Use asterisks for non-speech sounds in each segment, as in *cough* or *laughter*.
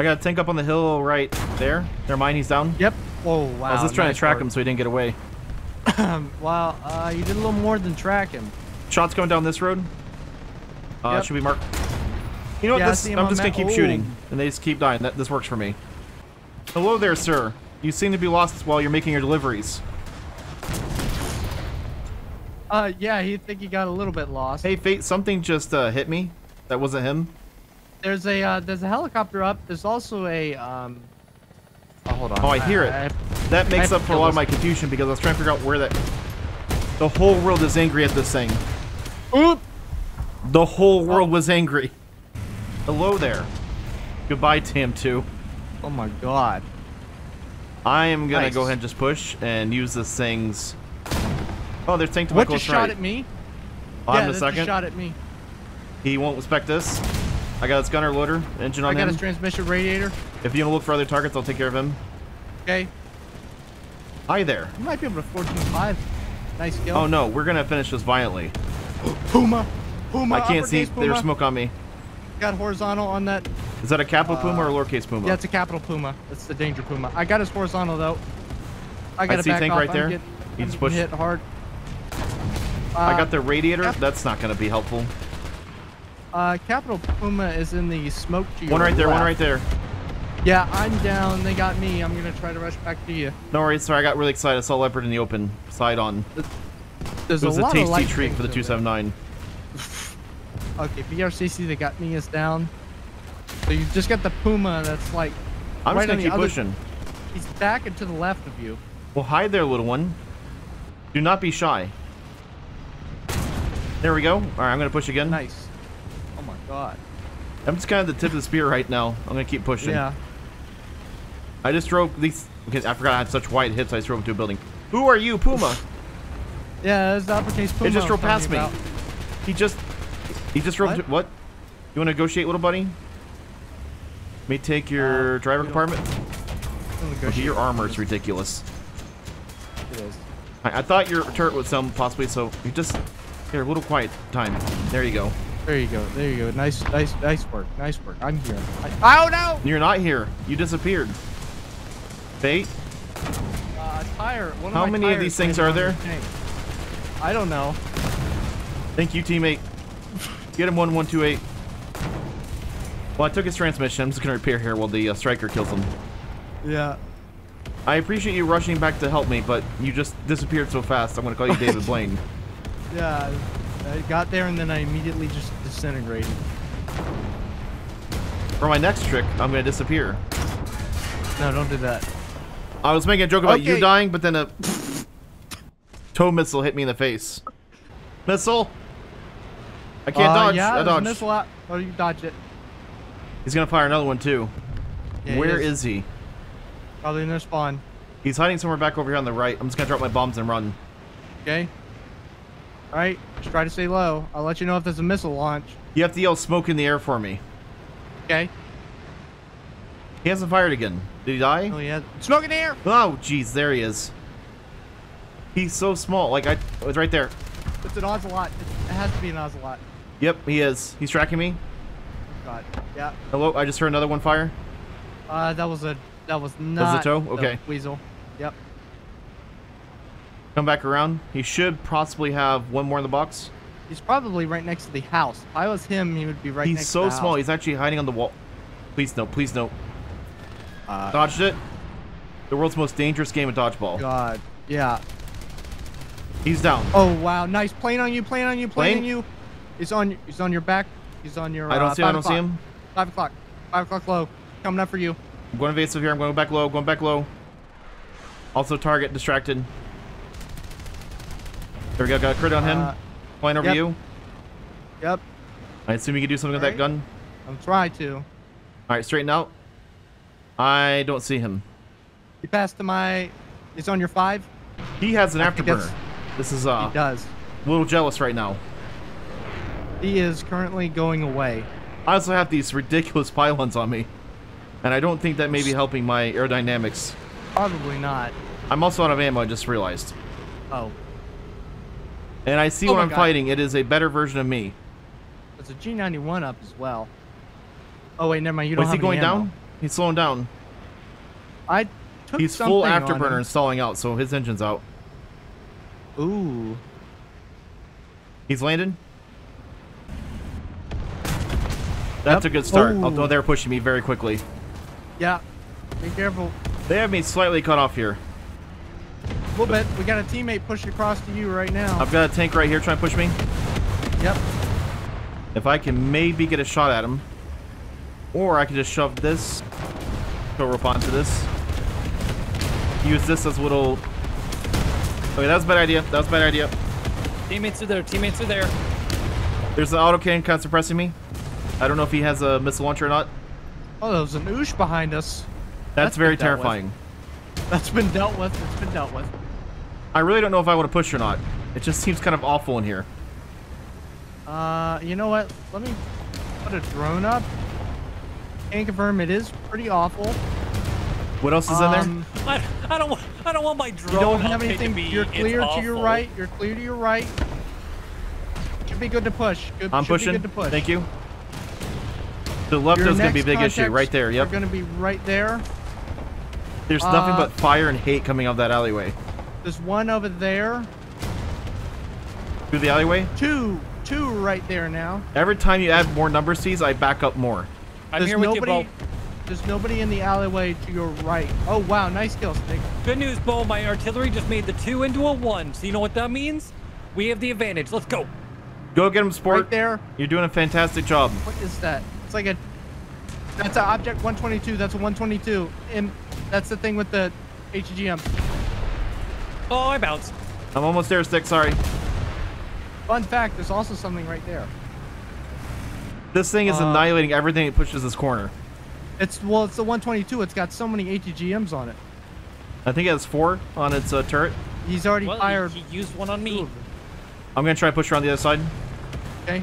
I got a tank up on the hill right there. Never mind, he's down. Yep. Oh, wow. I was just trying nice to track work. him so he didn't get away. *clears throat* wow, uh, you did a little more than track him. Shots going down this road. Uh, Yep. Should be marked. You know what? Yeah, this, I'm just gonna keep Oh. shooting, and they just keep dying. That this works for me. Hello there, sir. You seem to be lost while you're making your deliveries. Uh, yeah, he think he got a little bit lost. Hey, Fate, something just uh, hit me. That wasn't him. There's a uh, there's a helicopter up. There's also a um. Oh, hold on. Oh, I hear it. That makes up for a lot of my confusion because I was trying to figure out where that. The whole world is angry at this thing. Oop! The whole world was angry. Hello there. Goodbye, TAM2. Oh my god. I am gonna Nice. go ahead and just push and use this thing's. Oh, there's tank to my What close just right. shot at me? On yeah, the that just second. shot at me. He won't respect this. I got his gunner loader engine I got him. his transmission radiator. If you want to look for other targets, I'll take care of him. Okay. Hi there. You might be able to 14-5. Nice kill. Oh no, we're gonna finish this violently. *gasps* Puma. Puma. I can't see. Puma. There's smoke on me. Got horizontal on that. Is that a capital Puma or a lowercase Puma? Yeah, it's a capital Puma. That's the danger Puma. I got his horizontal though. I got to see back tank off. right there. Getting, You I'm just getting push. hit hard. I Uh, got the radiator. That's not gonna be helpful. Uh, Capital Puma is in the smoke to One right there. One right there. Yeah, I'm down. They got me. I'm gonna try to rush back to you. No worries. Sorry, I got really excited. I saw leopard in the open. Side on. There's It was a a tasty treat for the things over there. 279. *laughs* Okay, BRCC that got me is down. So you just got the Puma that's like I'm right just gonna keep other- pushing. he's back and to the left of you. Well, hi there, little one. Do not be shy. There we go. All right, I'm gonna push again. Nice. God. I'm just kind of the tip of the spear right now. I'm gonna keep pushing. Yeah. I just drove these. Okay, I forgot I had such wide hits. I just drove into a building. Who are you, Puma? Yeah, that's the uppercase Puma. It just drove past me. about. He just. He just drove. What? To, what? You want to negotiate, little buddy? May take your Uh, driver compartment. Okay, your armor is ridiculous. It is. I, I thought your turret was sound possibly so. You just here, a little quiet time. There you go. There you go. There you go. Nice, nice, nice work. Nice work. I'm here. I, oh no! You're not here. You disappeared. Fate. Uh, tire. One How of many of these things are there? your tank. I don't know. Thank you, teammate. Get him one one two eight. Well, I took his transmission. I'm just gonna repair here while the uh, Stryker kills him. Yeah. I appreciate you rushing back to help me, but you just disappeared so fast. I'm gonna call you David *laughs* Blaine. Yeah. I got there and then I immediately just disintegrated. For my next trick, I'm gonna disappear. No, don't do that. I was making a joke about you dying, but then a tow missile hit me in the face. Missile. I can't Uh, dodge. Yeah, I dodged. missile out. Oh, you dodged it. He's gonna fire another one too. Yeah, he Where is he? Probably in their spawn. He's hiding somewhere back over here on the right. I'm just gonna drop my bombs and run. Okay. All right. Just try to stay low. I'll let you know if there's a missile launch. You have to yell smoke in the air for me. Okay. He hasn't fired again. Did he die? Oh yeah. Smoke in the air. Oh, jeez, there he is. He's so small. Like I, it's right there. It's an ocelot. It has to be an ocelot. Yep, he is. He's tracking me. God. Yeah. Hello, I just heard another one fire. Uh, that was a that was not a not tow? the Okay. weasel. Yep. Come back around. He should possibly have one more in the box. He's probably right next to the house. If I was him, he would be right He's next so to the small. house. He's actually hiding on the wall. Please no. Please no. Uh, Dodged it. The world's most dangerous game of dodgeball. God. Yeah. He's down. Oh wow. Nice. Plane on you. Plane on you. Plane, Plane? on you. He's on. He's on your back. He's on your. I don't uh, see him. I don't see him. Five o'clock. Five o'clock low. Coming up for you. I'm going invasive here. I'm going back low. Going back low. Also target distracted. There we go. Got a crit on him. Uh, Flying over yep. you. Yep. I assume you can do something with that gun. I'm trying to. All right, straighten out. I don't see him. He passed to my. He's on your five. He has an I afterburner. This is uh. He does. a little jealous right now. He is currently going away. I also have these ridiculous *laughs* pylons on me, and I don't think that may be helping my aerodynamics. Probably not. I'm also out of ammo. I just realized, Oh, and I see Oh what I'm God. fighting. It is a better version of me. there's a G91 up as well. Oh wait, never mind. You oh, don't is he going ammo. down? He's slowing down. I took He's full afterburner stalling out, so his engine's out. Ooh. He's landed. That's Yep. a good start. Ooh. Although they're pushing me very quickly. Yeah. Be careful. They have me slightly cut off here. A little bit. We got a teammate pushed across to you right now. I've got a tank right here trying to push me. Yep. If I can maybe get a shot at him. Or I can just shove this. Go rope onto this. Use this as a little... Okay, that was a bad idea. That was a bad idea. Teammates are there. Teammates are there. There's an auto cannon kind of suppressing me. I don't know if he has a missile launcher or not. Oh, there's an oosh behind us. That's, That's very been dealt with. terrifying. That's been dealt with. It's been dealt with. I really don't know if I want to push or not. It just seems kind of awful in here. Uh, you know what? Let me put a drone up. Can confirm it is pretty awful. What else is in there? Um, I, I don't want. I don't want my drone. You don't have anything. To be, You're it's clear to your right. You're clear to your right. Should be good to push. Good, I'm should Be pushing. good to push. Thank you. The left is going to be a next big issue. Right there. Are Yep. going to be right there. There's nothing uh, but fire and hate coming out of that alleyway. There's one over there. Through the alleyway? Two, two right there now. Every time you add more number Cs, I back up more. I'm There's here with nobody. you, Bo. There's nobody in the alleyway to your right. Oh wow, nice kill, Stick. Good news, Bo. My artillery just made the two into a one. So you know what that means? We have the advantage. Let's go. Go get him, sport. Right there. You're doing a fantastic job. What is that? It's like a. That's an object 122. That's a 122. And that's the thing with the ATGM. Oh, I bounced. I'm almost there, Stick. Sorry. Fun fact: there's also something right there. This thing is Uh, annihilating everything it pushes this corner. It's well, it's the 122. It's got so many ATGMs on it. I think it has four on its uh, turret. He's already Well, fired. he, he used one on me. I'm going to try to push around the other side. Okay.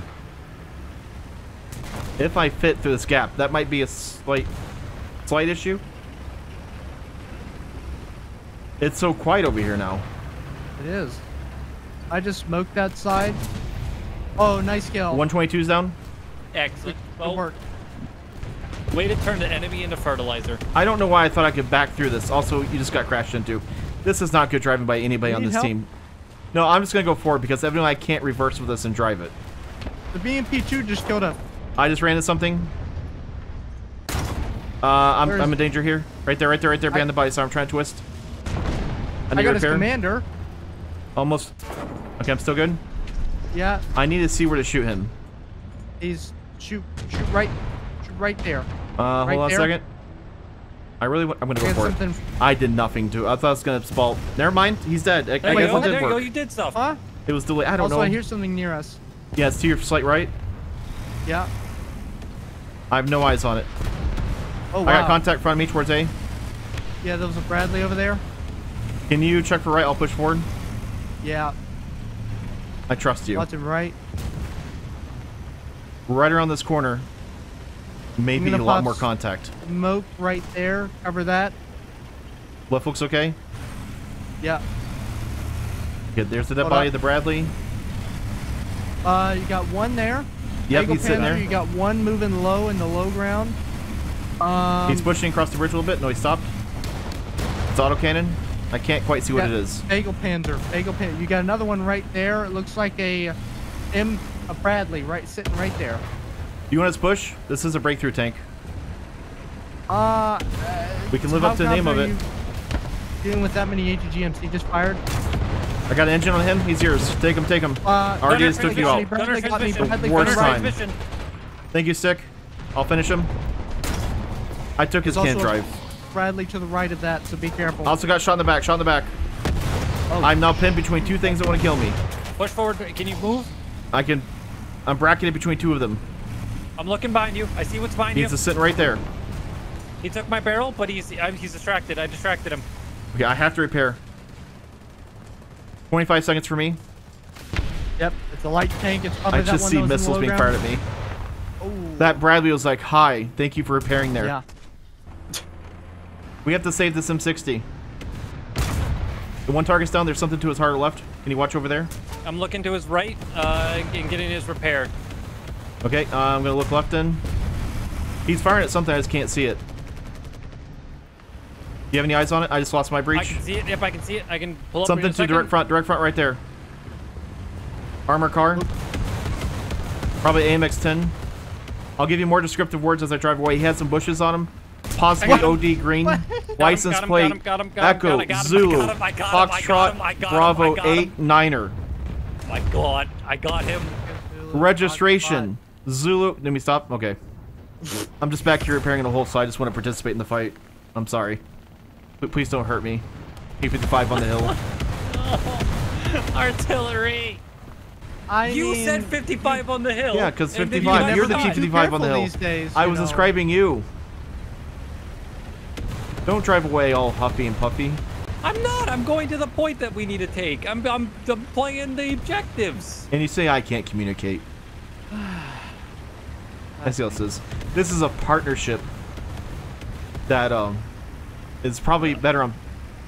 If I fit through this gap, that might be a slight, slight issue. It's so quiet over here now. It is. I just smoked that side. Oh, nice kill. 122's down. Excellent. Good Well, work. way to turn the enemy into fertilizer. I don't know why I thought I could back through this. Also, you just got crashed into. This is not good driving by anybody on this help? team. No, I'm just gonna go forward because evidently I can't reverse with this and drive it. The BMP2 just killed a. I just ran into something. Uh, I'm, Where is- I'm in danger here. Right there, right there, right there, I- behind the body. So I'm trying to twist. I I need got his commander. Almost. Okay, I'm still good. Yeah, I need to see where to shoot him. he's shoot shoot right shoot right there. Uh, Right hold on there. a second. I really want. I'm gonna go for something. it. I did nothing to. I thought it was gonna spawn. Never mind. He's dead. I, I There you guess go. it There did you go. You did stuff. Huh? It was delayed. I don't also, know. I hear something near us. Yeah, it's to your slight right. Yeah. I have no eyes on it. Oh I got contact in front of me towards A. Yeah, there was a Bradley over there. Can you check for right? I'll push forward. Yeah, I trust you. watch him right. Right around this corner. Maybe a lot more contact. Smoke right there. Cover that. Left looks okay. Yeah. Good. There's the dead Hold body up. of the Bradley. Uh, you got one there. Yep, Eagle he's sitting there. You got one moving low in the low ground. Um, he's pushing across the bridge a little bit. No, he stopped. It's autocannon. I can't quite see what it is. Bagel Panzer. Bagel Panzer. You got another one right there. It looks like a M a Bradley right sitting right there. You want us to push? This is a breakthrough tank. Uh, uh We can live up to the name of it. Dealing with that many ATGMs, he just fired. I got an engine on him. He's yours. Take him, take him. Uh, Already Gunner just took you Bradley out. Gunner got me. Bradley Worst time. Thank you, Stick. I'll finish him. I took his There's can also a drive. Bradley to the right of that, so be careful. Also got shot in the back. Shot in the back. Oh. I'm now pinned between two things that want to kill me. Push forward. Can you move? I can. I'm bracketed between two of them. I'm looking behind you. I see what's behind you. He's you. just sitting right there. He took my barrel, but he's I, he's distracted. I distracted him. Okay, I have to repair. 25 seconds for me. Yep, it's a light tank. It's I probably that just one see that was in the missiles being ground. fired at me. Oh, That Bradley was like, "Hi, thank you for repairing there." yeah. We have to save this M60. The one target's down. There's something to his hard left. Can you watch over there? I'm looking to his right uh, and getting his repair. Okay, uh, I'm gonna look left in. He's firing at something. I just can't see it. Do you have any eyes on it? I just lost my breach. I can see it. If I can see it, I can pull up. Something to second. direct front, direct front right there. Armor car. Probably AMX 10. I'll give you more descriptive words as I drive away. He had some bushes on him. Possibly I got him. OD green. Got License him, plate. got him, got him, got Echo got him, got him, I Zulu. got him, I got him, I got Foxtrot. him, I got him, Bravo I got him. 8 Niner. My God, I got him. Registration. Zulu. Let me stop. Okay. I'm just back here repairing the hole, so I just want to participate in the fight. I'm sorry. But please don't hurt me. P55 on the hill. Artillery. I You mean, said 55 on the hill. Yeah, because 55, you you're the never T55 on the hill. these days, I was know. describing you. Don't drive away all huffy and puffy. I'm not. I'm going to the point that we need to take. I'm, I'm, I'm playing the objectives. And you say I can't communicate. I see how this is. This is a partnership that um is probably better on.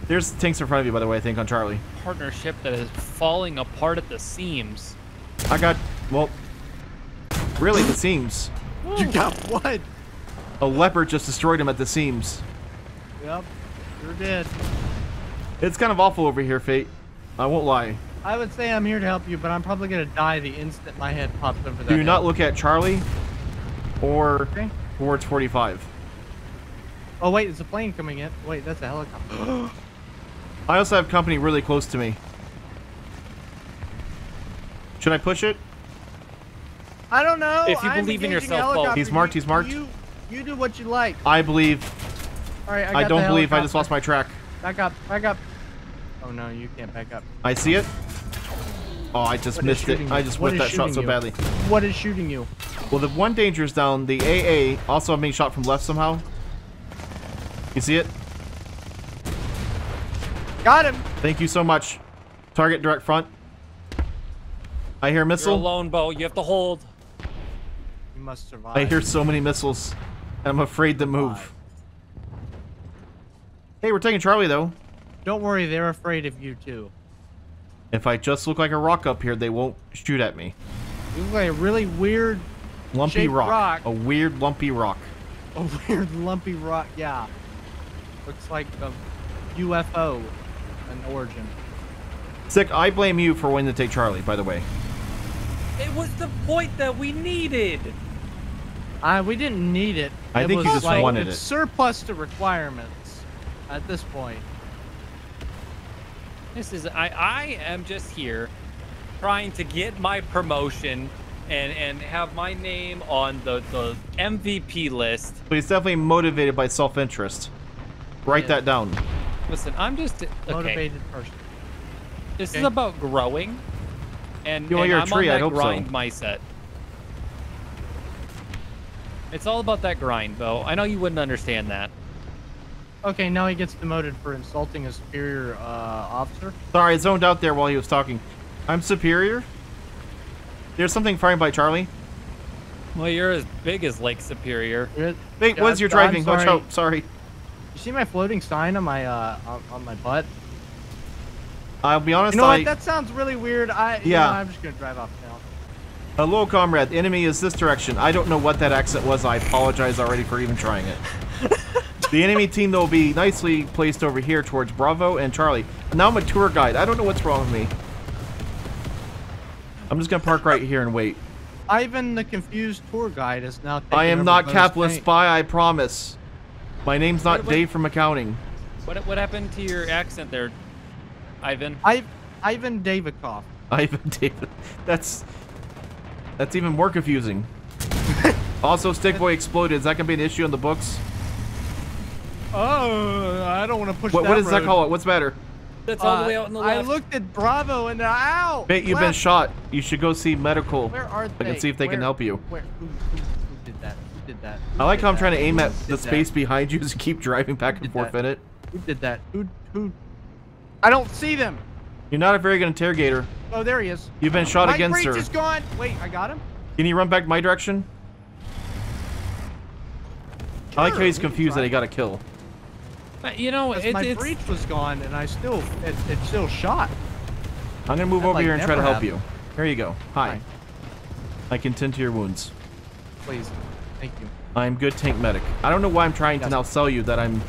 There's tanks in front of you, by the way. I think on Charlie. Partnership that is falling apart at the seams. I got well. Really, the seams. You got what? A leopard just destroyed him at the seams. Yep, sure did. It's kind of awful over here, Fate. I won't lie. I would say I'm here to help you, but I'm probably gonna die the instant my head pops over that. Do not look at Charlie or Okay. towards 45. Oh wait, it's a plane coming in. Wait, that's a helicopter. *gasps* *gasps* I also have company really close to me. Should I push it? I don't know. If you I'm believe in yourself, Bo. helicopter. He's marked, he's marked. You, you do what you like. I believe. All right, I, I, don't the believe I just lost my track. Back up, back up. Oh no, you can't back up. I see it. Oh, I just What is missed it. shooting I just What whipped that shot so you? badly. What is shooting you? Well, the one danger is down. The AA also I'm being shot from left somehow. You see it? Got him. Thank you so much. Target direct front. I hear missile. You're missile. alone, Bo. You have to hold. You must survive. I hear so many missiles. I'm afraid to move. Hey, we're taking Charlie though. Don't worry, they're afraid of you too. If I just look like a rock up here, they won't shoot at me. You look like a really weird, Lumpy rock. rock. A weird lumpy rock. a *laughs* weird lumpy rock. Yeah, looks like a UFO, an origin. Sick, I blame you for wanting to take Charlie, by the way. It was the point that we needed. I we didn't need it. I it think was you just like, wanted it's it. Surplus to requirements at this point. This is I I am just here trying to get my promotion and and have my name on the the MVP list. But he's definitely motivated by self-interest. Write Yeah. that down. Listen, I'm just okay. Motivated person. This Okay. is about growing. And, You know, and you're a I'm tree, on I that hope so. mindset. It's all about that grind, Bo. I know you wouldn't understand that. Okay, now he gets demoted for insulting a superior uh, officer. Sorry, I zoned out there while he was talking. I'm superior? There's something firing by Charlie. Well, you're as big as Lake Superior. You're- Wait, God, what's your I'm driving? Watch sorry. out. Sorry. You see my floating sign on my uh on, on my butt? I'll be honest, You know I... what? That sounds really weird. I you Yeah. know, I'm just gonna drive off now. Hello, comrade. The enemy is this direction. I don't know what that accent was. I apologize already for even trying it. *laughs* the enemy team, though, will be nicely placed over here towards Bravo and Charlie. Now I'm a tour guide. I don't know what's wrong with me. I'm just going to park right here and wait. Ivan, the confused tour guide, is now. I am not capitalist tank. spy, I promise. My name's not What- what- Dave from accounting. What what happened to your accent there, Ivan? I, Ivan Davikov. *laughs* Ivan David. That's that's even more confusing. *laughs* also, Stickboy exploded. Is that gonna be an issue in the books? Oh, I don't want to push What, that what does that call it? What's better? That's all the Uh, way out in the left. I looked at Bravo and ow. Mate, you've been shot. You should go see medical. Where are I they? can see if they can Where- help you. Where? Who, who, who did that? Who did that? Who I like how I'm that? trying to aim Who at did the that? space behind you to keep driving back and forth that? in it. Who did that? Who? Who? I don't see them. You're not a very good interrogator. Oh, there he is. You've been shot My against breach her. is gone. Wait, I got him. Can you run back my direction? I like how he's confused that he got a kill. You know, 'Cause it, my it's breach was gone, and I still it, it still shot. I'm gonna move That, over like, here and try to never help you. happened. Here you go. Hi. Hi. I can tend to your wounds. Please, thank you. I'm good tank medic. I don't know why I'm trying to now sell you that I'm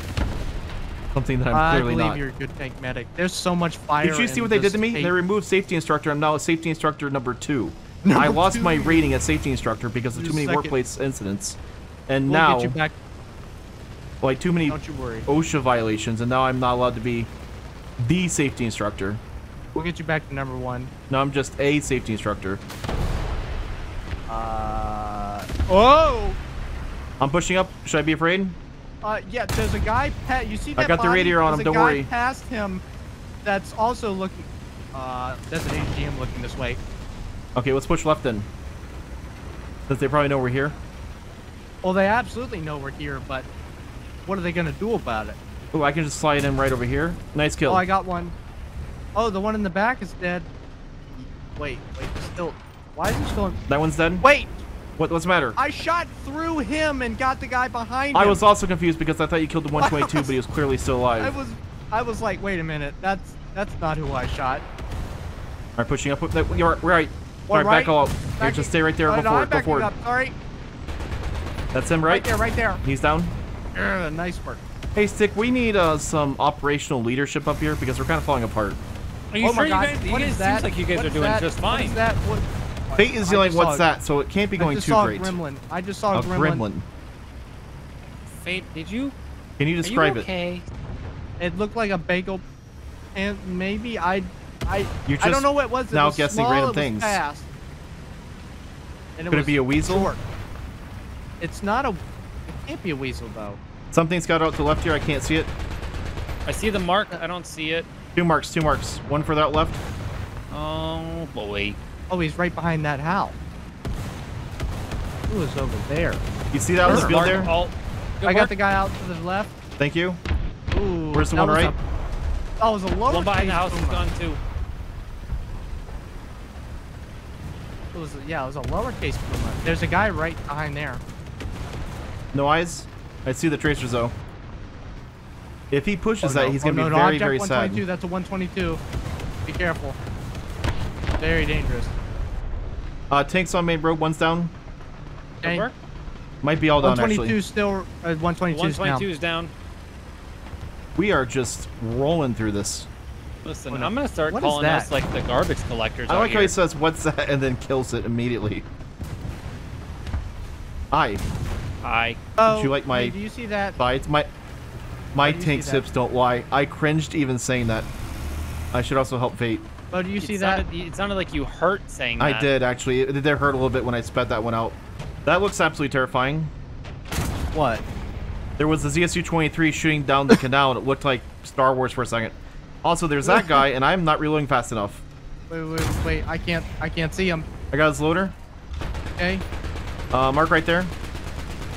Something that I'm I clearly believe you're a good tank medic. There's so much fire. Did you see what they did to me? tape. They removed safety instructor. I'm now a safety instructor number two. I lost two. my rating as safety instructor because of too many second. workplace incidents, and We'll now get you back. Like too many Don't you worry. OSHA violations, and now I'm not allowed to be the safety instructor. We'll get you back to number one. No, I'm just a safety instructor. Uh. Oh. I'm pushing up. Should I be afraid? Uh, yeah, there's a guy. Pat, you see that? got the radio on There's him, don't guy worry. Past him, that's also looking. Uh, that's an AGM looking this way. Okay, let's push left then. Since they probably know we're here. Well, they absolutely know we're here, but what are they gonna do about it? Oh, I can just slide in right over here. Nice kill. Oh, I got one. Oh, the one in the back is dead. Wait, wait, still. Why is he still? In... that one's dead. Wait, What, what's the matter? I shot through him and got the guy behind I was also confused because I thought you killed the 122, but he was clearly still alive. *laughs* I was, I was like, wait a minute, that's that's not who I shot. All right, pushing up. You're right. All One right, back right, up. Here, just stay right there. Oh, Go no, forward. Go forward. Up. Sorry. That's him, Right right? there, right there. He's down. Ugh, nice work. Hey, Stick, we need uh, some operational leadership up here because we're kind of falling apart. Are you oh sure my God, you guys? You what guys seems like you guys What are doing that? just What is fine. that? What? Fate is yelling, what's that? So it can't be going I just too saw great. a gremlin. I just saw A a gremlin. gremlin. Fate, did you? Can you describe you it? okay? It looked like a bagel, and maybe I, I, You're I don't know what it was. It now was guessing small, random it was things. Fast. And Could it was be a weasel? short. It's not a. It can't be a weasel though. Something's got out to the left here. I can't see it. I see the mark. I don't see it. Two marks, two marks. One for that left. Oh boy. Oh, he's right behind that house. Who is over there? You see that on the field there? Oh, good I got the guy out to the left. Thank you. Ooh. Where's the one right? A, oh, it was a lower. One behind the house is gone too. It was a, yeah, it was a lowercase puma. There's a guy right behind there. No eyes. I see the tracers though. If he pushes Oh, that, no. he's Oh, gonna no, be no, very, very 122. sad. That's a 122. Be careful. Very dangerous. Uh, tanks on main road. One's down. Good Okay. Might be all down 122 actually. still. Uh, 122 is down. 122 is down. We are just rolling through this. Listen, What a- I'm gonna start what is calling that? us like the garbage collectors I out like how he says, "What's that?" *laughs* and then kills it immediately. Hi. Hi. Oh, you like my- hey, do you see that? Bites. My my do tank see that? sips don't lie. I cringed even saying that. I should also help Fate. Oh, do you It see that? It sounded like you hurt saying that. I did actually. It did hurt a little bit when I spat that one out. That looks absolutely terrifying. What? There was the ZSU-23 shooting down the *laughs* canal, and it looked like Star Wars for a second. Also, there's that guy, and I'm not reloading fast enough. Wait, wait, wait. I can't. I can't see him. I got his loader. Okay. Uh, Mark right there.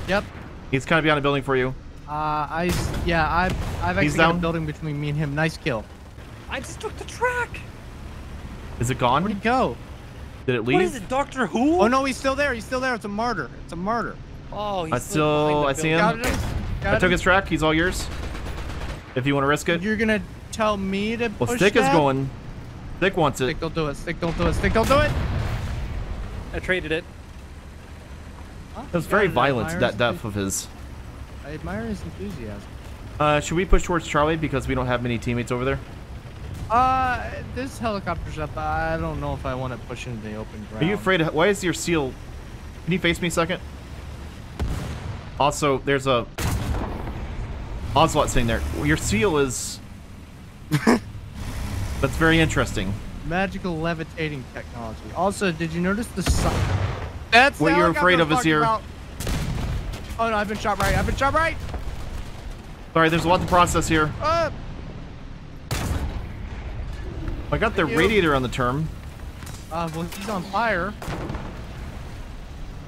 Yep. He's kind of behind a building for you. Uh, I. s- Yeah, I've. I've He's actually got a building between me and him. Nice kill. I just took the track. Is it gone? Where'd he go? Did it leave? What is it, Doctor Who? Oh no, he's still there. He's still there. It's a Marder. It's a Marder. Oh, he's I still. still- behind the I see him. building. Got it. Got I took him. his track. He's all yours. If you want to risk it. You're gonna tell me to Well, push Stick is going. Stick wants it. Stick, don't do it. Stick, don't do it. Stick, don't do it. I traded it. Huh? It was very violent, that death of his. I admire his enthusiasm. Uh, should we push towards Charlie because we don't have many teammates over there? Uh, this helicopter's up. I don't know if I want to push into the open ground. Are you afraid of... Why is your seal... Can you face me a second? Also, there's a... Ocelot sitting there. Your seal is... *laughs* That's very interesting. Magical levitating technology. Also, did you notice the sun? That's What you're afraid of is here. about. Oh no, I've been shot right. I've been shot right. Sorry, there's a lot to process here. Uh, I got the radiator on the term. uh, well, he's on fire.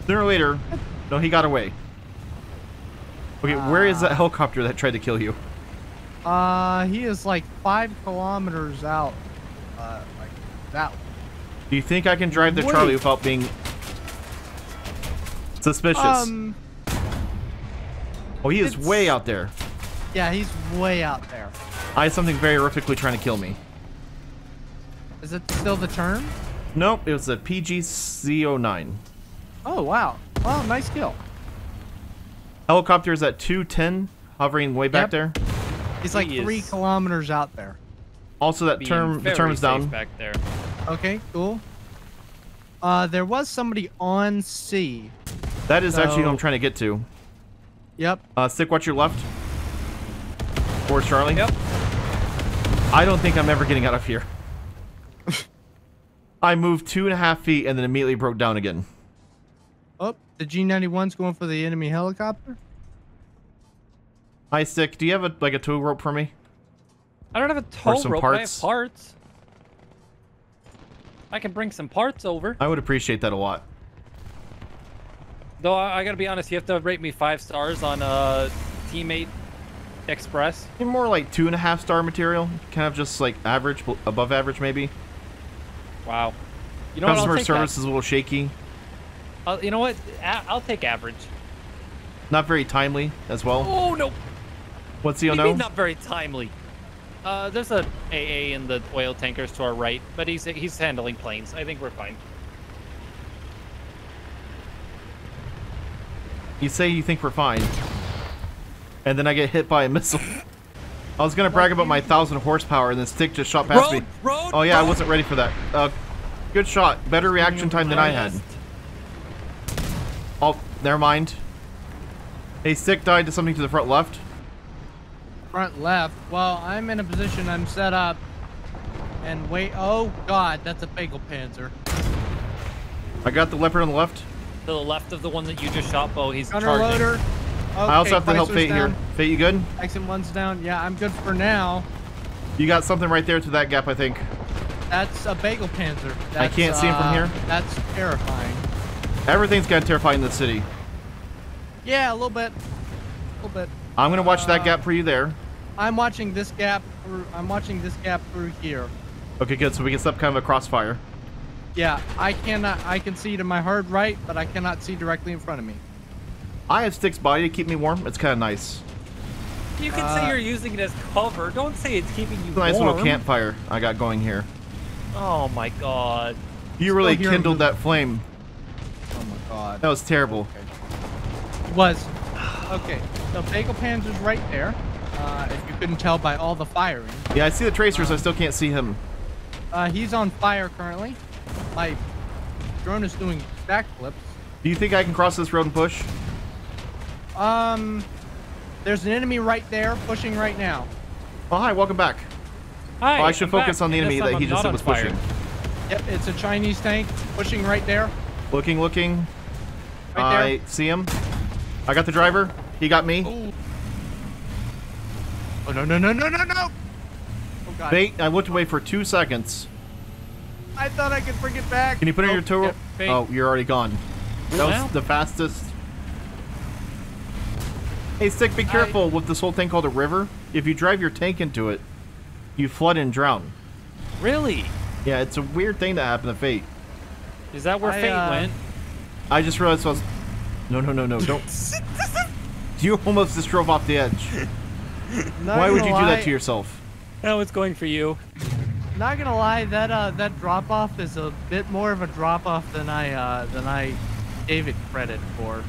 Sooner or later... No, he got away. Okay, where is that Ah. helicopter that tried to kill you? Uh, he is like five kilometers out. Uh, like that. Do you think I can drive the Wait. Charlie without being suspicious? Um, oh, he is way out there. yeah, he's way out there. I have something very horrifically trying to kill me. Is it still the turn? Nope, it was a PGC-09. Oh wow. Well, nice kill. Helicopter is at 210, hovering way back Yep. there. He's like He three kilometers out there. Also, that being term the term is safe down. back there. Okay, cool. Uh, there was somebody on C. That is actually who I'm trying to get to. Yep. Uh, stick watch your left. Or Charlie. Yep. I don't think I'm ever getting out of here. I moved two and a half feet and then immediately broke down again. Oh, the G91's going for the enemy helicopter. Hi, stick. Do you have a like a tow rope for me? I don't have a tow some rope, but I have parts. parts. I can bring some parts over. I would appreciate that a lot. Though I, I gotta be honest, you have to rate me five stars on uh, Teammate Express. You're more like two and a half star material, kind of just like average, above average maybe. Wow. You know Customer service that. is a little shaky, you know what? A- I'll take average. not very timely as well. Oh no! What's the What do you mean no? not very timely? Uh, there's a AA in the oil tankers to our right, but he's he's handling planes. I think we're fine. You say you think we're fine, and then I get hit by a *laughs* missile. I was gonna brag about my thousand horsepower, and then stick just shot past Road, me. road. Oh yeah, I wasn't ready for that. Uh, good shot. Better reaction time than I had. Oh, never mind. A stick died to something to the front left. Front left. Well, I'm in a position. I'm set up. And wait. Oh God, that's a bagel panzer. I got the leopard on the left. To the left of the one that you just shot, Bo. He's Gunner charging. loader. Okay, I also have to help Chrysler's Fate down. here. Fate, you good? Exit one's down. Yeah, I'm good for now. You got something right there to that gap, I think. That's a bagel panzer. That's, I can't see him from uh, here. That's terrifying. Everything's kind of terrifying in the city. Yeah, a little bit. A little bit. I'm gonna watch that Uh, gap for you there. I'm watching this gap. Through, I'm watching this gap through here. Okay, good. So we can set up kind of a crossfire. Yeah, I cannot. I can see to my hard right, but I cannot see directly in front of me. I have Stick's body to keep me warm. It's kind of nice. You can Uh, say you're using it as cover. Don't say it's keeping you It's a nice warm. little campfire I got going here. Oh my god. You really kindled that flame. Oh my god. That was terrible. Was. Okay, so bagel Pans is right there. Uh, if you couldn't tell by all the firing. Yeah, I see the tracers. I still can't see him. Uh, he's on fire currently. My drone is doing backflips. Do you think I can cross this road and push? Um, there's an enemy right there pushing right now. Oh, hi. Welcome back. Hi. Oh, I should I'm focus back. on the enemy that I'm he just said was fire. pushing. Yep, it's a Chinese tank pushing right there. Looking, looking. Right I see him. I got the driver. He got me. there. Oh no no no no no no! Oh god! Fate, I looked away for two seconds. I thought I could bring it back. Can you put it in Oh, your tow rope? Fate. Oh, you're already gone. That Well. was the fastest. Hey, Stick, be careful with this whole thing called a river. If you drive your tank into it, you flood and drown. Really? Yeah, it's a weird thing that happened to Fate. Is that where I, fate uh, went? I just realized I was... No, no, no, no, don't. *laughs* you almost just drove off the edge. Not Why would you do lie- that to yourself? No, it's going for you. Not gonna lie, that uh, that drop off is a bit more of a drop off than I uh, than I gave it credit for.